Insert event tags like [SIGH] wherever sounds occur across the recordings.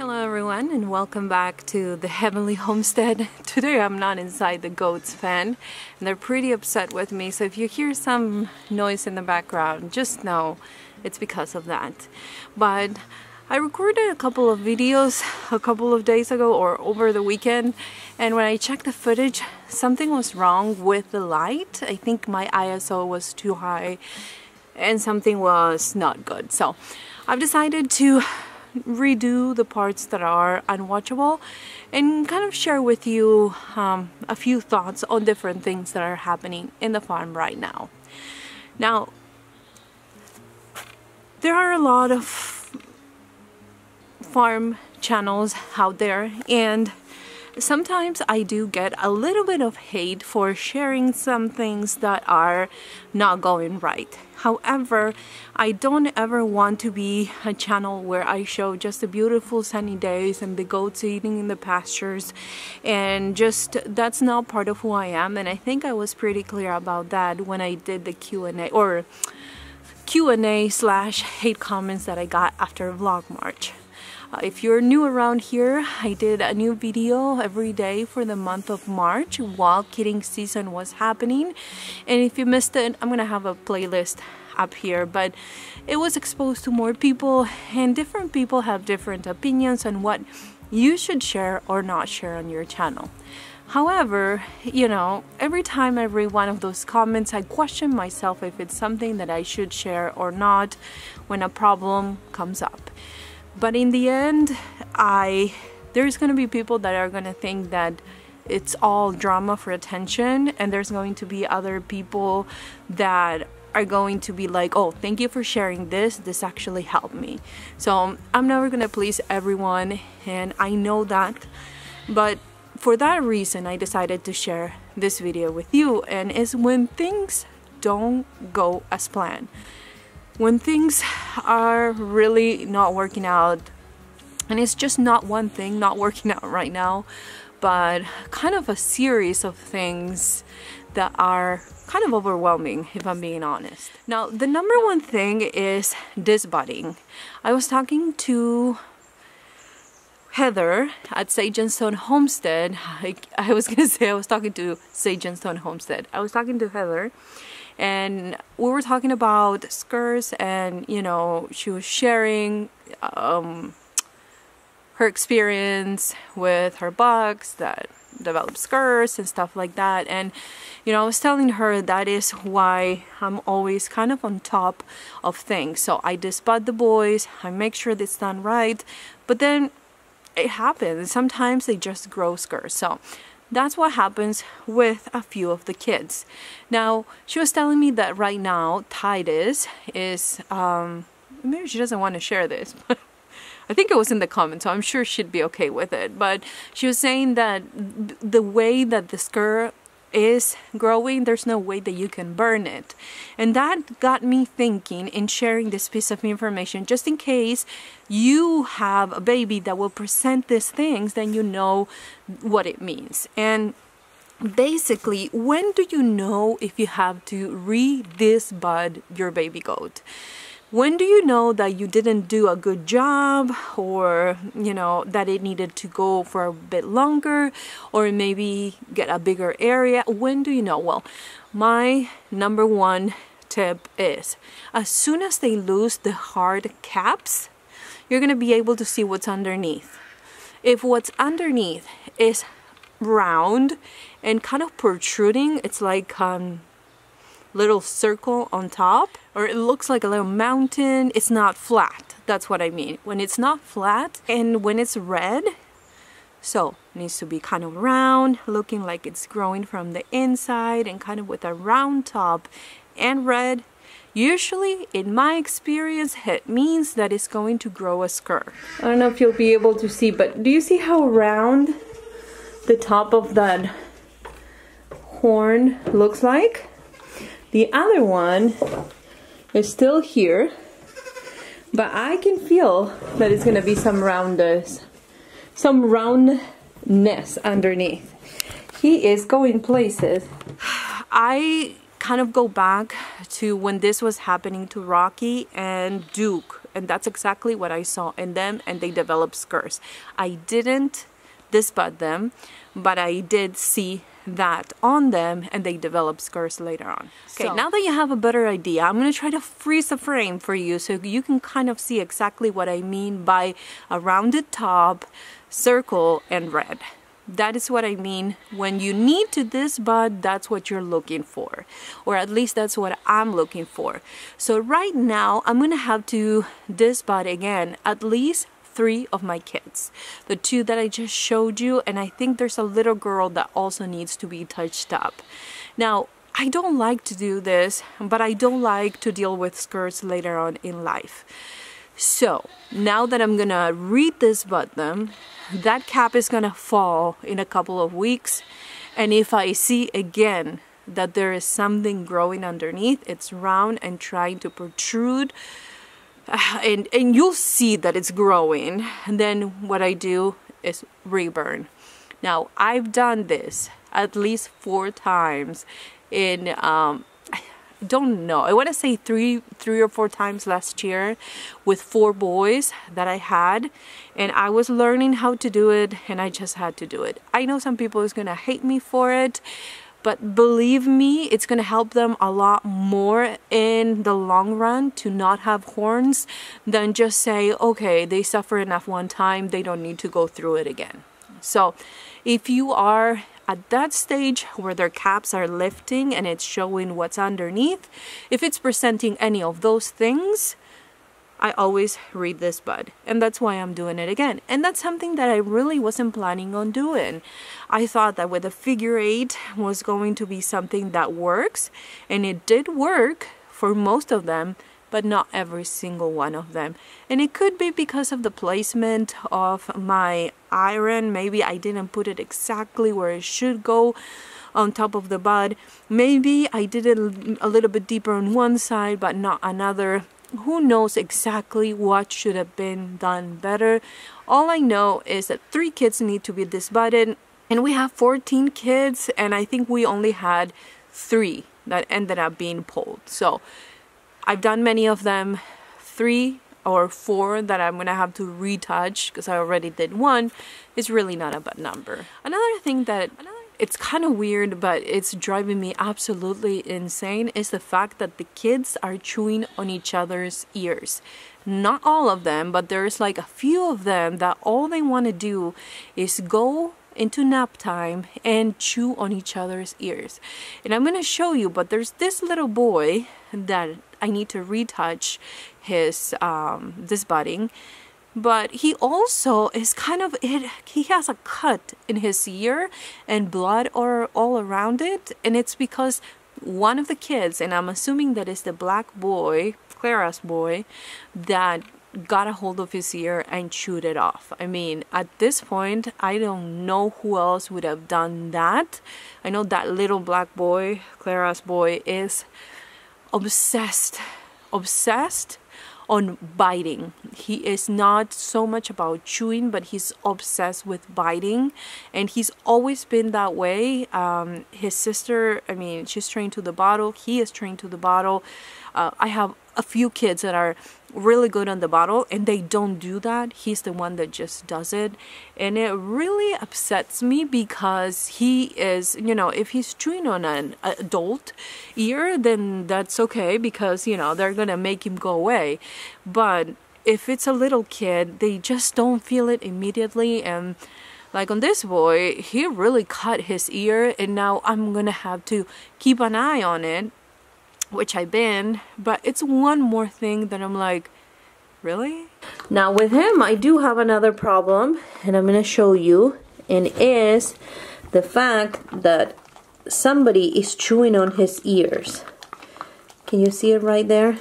everyone and welcome back to the Heavenly Homestead. [LAUGHS] Today I'm not inside the goats pen and they're pretty upset with me so if you hear some noise in the background just know it's because of that. But I recorded a couple of videos a couple of days ago or over the weekend and when I checked the footage something was wrong with the light. I think my ISO was too high and something was not good. So I've decided to redo the parts that are unwatchable and kind of share with you um, a few thoughts on different things that are happening in the farm right now. Now, there are a lot of farm channels out there and sometimes I do get a little bit of hate for sharing some things that are not going right. However, I don't ever want to be a channel where I show just the beautiful sunny days and the goats eating in the pastures and just that's not part of who I am and I think I was pretty clear about that when I did the Q&A or Q&A slash hate comments that I got after Vlog March. Uh, if you're new around here, I did a new video every day for the month of March while kidding season was happening. And if you missed it, I'm gonna have a playlist up here. But it was exposed to more people and different people have different opinions on what you should share or not share on your channel. However, you know, every time I read one of those comments, I question myself if it's something that I should share or not when a problem comes up. But in the end, I there's going to be people that are going to think that it's all drama for attention and there's going to be other people that are going to be like, oh, thank you for sharing this. This actually helped me. So I'm never going to please everyone, and I know that. But for that reason, I decided to share this video with you, and is when things don't go as planned when things are really not working out and it's just not one thing not working out right now but kind of a series of things that are kind of overwhelming if I'm being honest. Now the number one thing is disbudding. I was talking to Heather at Sage and Stone Homestead. I, [LAUGHS] I was gonna say I was talking to Sage and Stone Homestead. I was talking to Heather and we were talking about scurs and you know she was sharing um, her experience with her bugs that develop scurs and stuff like that. And you know I was telling her that is why I'm always kind of on top of things. So I disbud the boys I make sure it's done right. But then it happens. Sometimes they just grow scurs. So that's what happens with a few of the kids. Now, she was telling me that right now Titus is, um, maybe she doesn't want to share this, [LAUGHS] but I think it was in the comments, so I'm sure she'd be okay with it. But she was saying that the way that the scur is growing, there's no way that you can burn it. And that got me thinking in sharing this piece of information just in case you have a baby that will present these things, then you know what it means. And basically, when do you know if you have to re-disbud your baby goat? When do you know that you didn't do a good job or you know that it needed to go for a bit longer or maybe get a bigger area? When do you know? Well my number one tip is as soon as they lose the hard caps you're going to be able to see what's underneath. If what's underneath is round and kind of protruding it's like um little circle on top or it looks like a little mountain. It's not flat. That's what I mean. When it's not flat and when it's red, so needs to be kind of round, looking like it's growing from the inside and kind of with a round top and red. Usually, in my experience, it means that it's going to grow a scur. I don't know if you'll be able to see, but do you see how round the top of that horn looks like? The other one is still here, but I can feel that it's gonna be some roundness, some roundness underneath. He is going places. I kind of go back to when this was happening to Rocky and Duke And that's exactly what I saw in them and they developed scurs. I didn't disbud them, but I did see that on them and they develop scurs later on. Okay, so, now that you have a better idea, I'm going to try to freeze the frame for you so you can kind of see exactly what I mean by a rounded top, circle, and red. That is what I mean. When you need to disbud, that's what you're looking for. Or at least that's what I'm looking for. So right now, I'm going to have to disbud again at least three of my kids. The two that I just showed you, and I think there's a little girl that also needs to be touched up. Now, I don't like to do this, but I don't like to deal with scurs later on in life. So now that I'm gonna read this button, that cap is gonna fall in a couple of weeks. And if I see again that there is something growing underneath, it's round and trying to protrude, [SIGHS] and and you'll see that it's growing. And then what I do is reburn. Now I've done this at least four times in um, I don't know. I want to say three three or four times last year with four boys that I had. And I was learning how to do it and I just had to do it. I know some people is gonna hate me for it but believe me it's going to help them a lot more in the long run to not have horns than just say okay they suffer enough one time they don't need to go through it again. So if you are at that stage where their caps are lifting and it's showing what's underneath if it's presenting any of those things I always re-disbud and that's why I'm doing it again. And that's something that I really wasn't planning on doing. I thought that with a figure eight was going to be something that works and it did work for most of them but not every single one of them. And it could be because of the placement of my iron. Maybe I didn't put it exactly where it should go on top of the bud. Maybe I did it a little bit deeper on one side but not another who knows exactly what should have been done better. All I know is that three kids need to be disbudded and we have 14 kids and I think we only had three that ended up being pulled. So I've done many of them, three or four that I'm gonna have to retouch because I already did one is really not a bad number. Another thing that it's kind of weird, but it's driving me absolutely insane is the fact that the kids are chewing on each other's ears. Not all of them, but there's like a few of them that all they want to do is go into nap time and chew on each other's ears. And I'm going to show you, but there's this little boy that I need to retouch his um, disbudding but he also is kind of it he has a cut in his ear and blood are all around it and it's because one of the kids and i'm assuming that is the black boy clara's boy that got a hold of his ear and chewed it off. I mean at this point i don't know who else would have done that. I know that little black boy clara's boy is obsessed obsessed on biting. He is not so much about chewing, but he's obsessed with biting, and he's always been that way. Um, his sister, I mean, she's trained to the bottle. He is trained to the bottle. Uh, I have a few kids that are really good on the bottle and they don't do that he's the one that just does it. And it really upsets me because he is you know if he's chewing on an adult ear then that's okay because you know they're gonna make him go away. But if it's a little kid they just don't feel it immediately. And like on this boy he really cut his ear and now i'm gonna have to keep an eye on it which I've been, but it's one more thing that I'm like, really? Now with him, I do have another problem, and I'm gonna show you, and is the fact that somebody is chewing on his ears. Can you see it right there?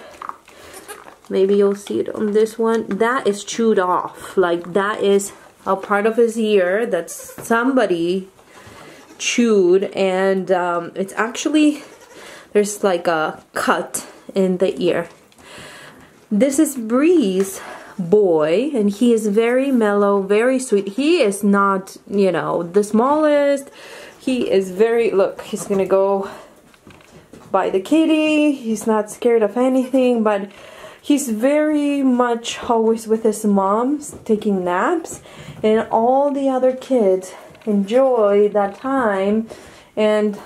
Maybe you'll see it on this one. That is chewed off. Like that is a part of his ear that somebody chewed and um, it's actually there's like a cut in the ear. This is Breeze boy and he is very mellow, very sweet. He is not, you know, the smallest. He is very, look, he's gonna go by the kitty. He's not scared of anything, but he's very much always with his mom taking naps and all the other kids enjoy that time and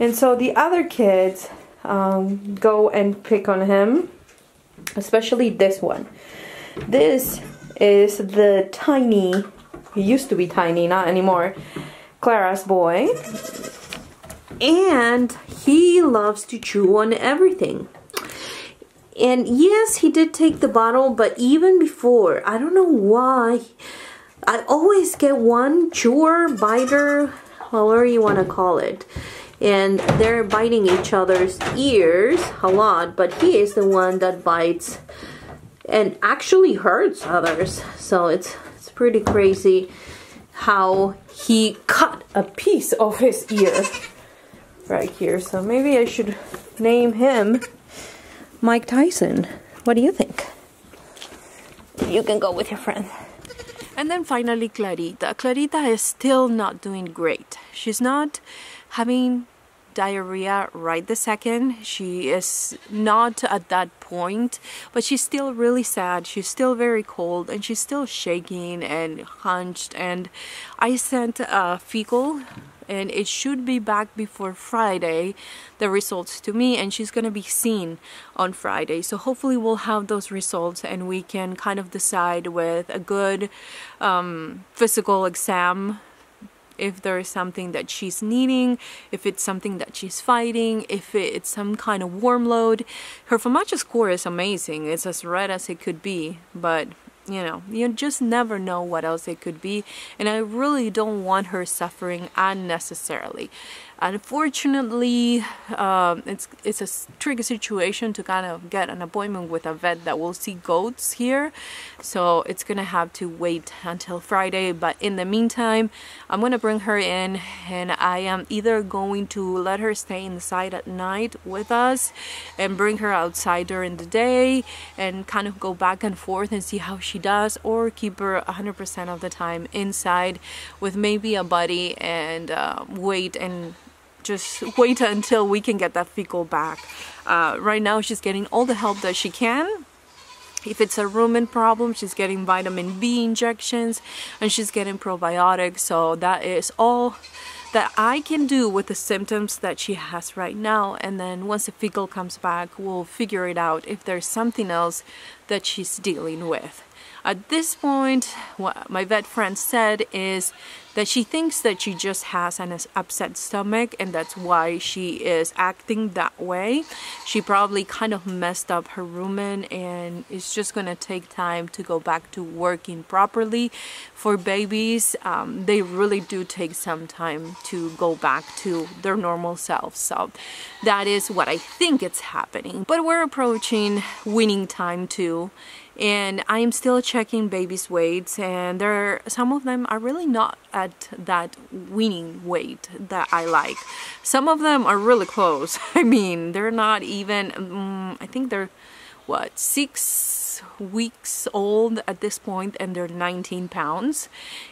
and so the other kids um, go and pick on him especially this one. This is the tiny he used to be tiny not anymore Clara's boy. And he loves to chew on everything. And yes, he did take the bottle, but even before, I don't know why, I always get one chewer, biter, however you want to call it. And they're biting each other's ears a lot, but he is the one that bites and actually hurts others. So it's, it's pretty crazy how he cut a piece of his ear right here. So maybe I should name him Mike Tyson. What do you think? You can go with your friend. And then finally Clarita. Clarita is still not doing great. She's not having diarrhea right the second. She is not at that point, but she's still really sad. She's still very cold and she's still shaking and hunched. And I sent a fecal and it should be back before Friday the results to me and she's gonna be seen on Friday so hopefully we'll have those results and we can kind of decide with a good um, physical exam if there is something that she's needing, if it's something that she's fighting, if it's some kind of worm load. Her FAMACHA score is amazing. It's as red as it could be, but you know you just never know what else it could be and i really don't want her suffering unnecessarily Unfortunately, um, it's it's a tricky situation to kind of get an appointment with a vet that will see goats here. So it's gonna have to wait until Friday. But in the meantime, I'm gonna bring her in, and I am either going to let her stay inside at night with us, and bring her outside during the day, and kind of go back and forth and see how she does, or keep her 100% of the time inside with maybe a buddy and uh, wait and just [LAUGHS] wait until we can get that fecal back. Uh, right now she's getting all the help that she can. If it's a rumen problem, she's getting vitamin B injections and she's getting probiotics. So that is all that I can do with the symptoms that she has right now. And then once the fecal comes back, we'll figure it out if there's something else that she's dealing with. At this point, what my vet friend said is that she thinks that she just has an upset stomach and that's why she is acting that way. She probably kind of messed up her rumen and it's just gonna take time to go back to working properly. For babies, um, they really do take some time to go back to their normal selves. So that is what I think it's happening. But we're approaching weaning time too and I'm still checking babies' weights and there some of them are really not at that weaning weight that I like. Some of them are really close. [LAUGHS] I mean, they're not even, um, I think they're, what, six weeks old at this point and they're 19 pounds.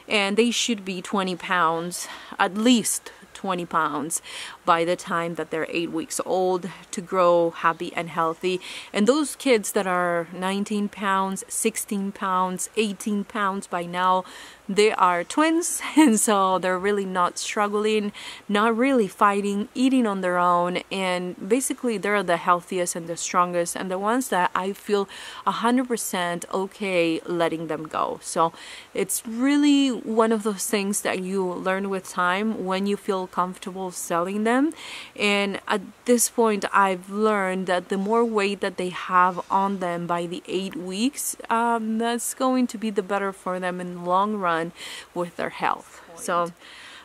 And they should be 20 pounds at least 20 pounds by the time that they're eight weeks old to grow happy and healthy. And those kids that are 19 pounds, 16 pounds, 18 pounds by now, they are twins. [LAUGHS] And so they're really not struggling not really fighting eating on their own. And basically they're the healthiest and the strongest and the ones that I feel 100% okay letting them go. So it's really one of those things that you learn with time when you feel comfortable selling them and at this point I've learned that the more weight that they have on them by the eight weeks um, that's going to be the better for them in the long run with their health. So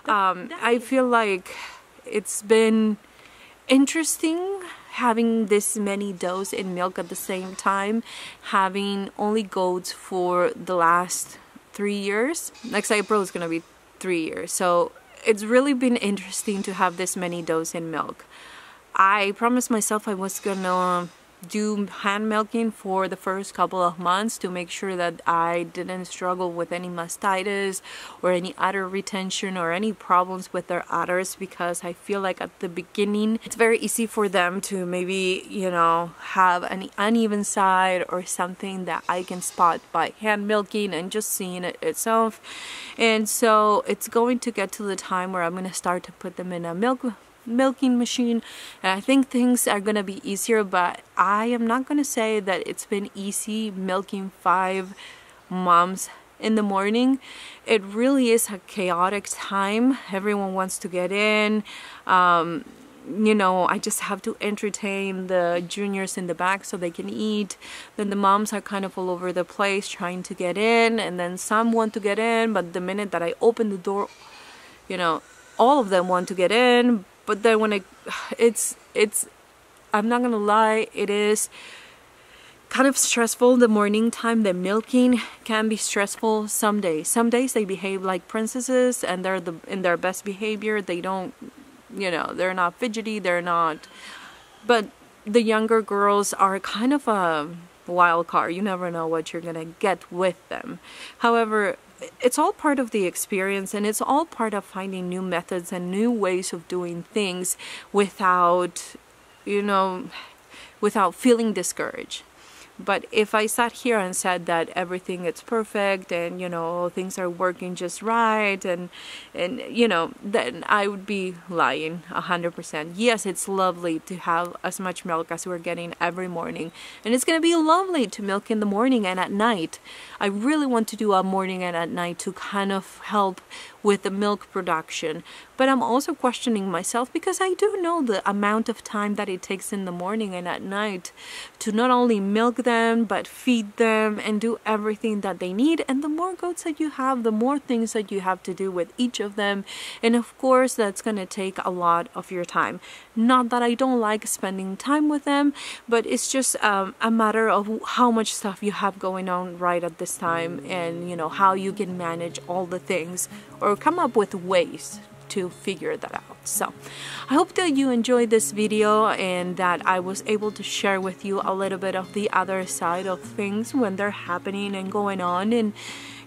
um, I feel like it's been interesting having this many does in milk at the same time, having only goats for the last three years. Next April is gonna be three years. So it's really been interesting to have this many does in milk. I promised myself I was gonna do hand milking for the first couple of months to make sure that I didn't struggle with any mastitis or any udder retention or any problems with their udders because I feel like at the beginning it's very easy for them to maybe you know have an uneven side or something that I can spot by hand milking and just seeing it itself. And so it's going to get to the time where I'm going to start to put them in a milk milking machine and I think things are gonna be easier but I am not gonna say that it's been easy milking five moms in the morning. It really is a chaotic time. Everyone wants to get in. Um, you know, I just have to entertain the juniors in the back so they can eat. Then the moms are kind of all over the place trying to get in, and then some want to get in, but the minute that I open the door, you know, all of them want to get in, but then when it it's it's I'm not gonna lie it is kind of stressful the morning time the milking can be stressful some days. Some days they behave like princesses and they're the in their best behavior. They don't you know they're not fidgety they're not but the younger girls are kind of a wild card. You never know what you're gonna get with them. However it's all part of the experience and it's all part of finding new methods and new ways of doing things without you know without feeling discouraged but if I sat here and said that everything is perfect and you know things are working just right and and you know then I would be lying a hundred percent. Yes, it's lovely to have as much milk as we're getting every morning, and it's gonna be lovely to milk in the morning and at night. I really want to do a morning and at night to kind of help with the milk production. But I'm also questioning myself because I do know the amount of time that it takes in the morning and at night to not only milk them but feed them and do everything that they need. And the more goats that you have, the more things that you have to do with each of them. And of course, that's going to take a lot of your time. Not that I don't like spending time with them, but it's just um, a matter of how much stuff you have going on right at this time and you know how you can manage all the things or come up with ways to figure that out. So I hope that you enjoyed this video and that I was able to share with you a little bit of the other side of things when they're happening and going on and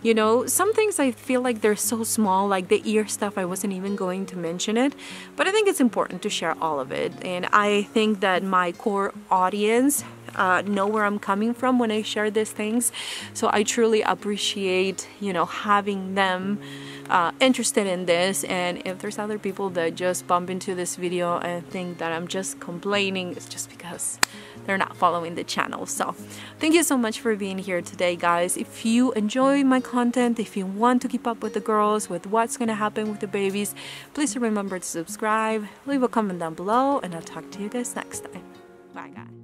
you know some things I feel like they're so small like the ear stuff I wasn't even going to mention it but I think it's important to share all of it. And I think that my core audience uh, know where I'm coming from when I share these things. So I truly appreciate you know having them uh, interested in this. And if there's other people that just bump into this video and think that I'm just complaining it's just because they're not following the channel. So thank you so much for being here today guys. If you enjoy my content if you want to keep up with the girls with what's gonna happen with the babies please remember to subscribe leave a comment down below and I'll talk to you guys next time. Bye guys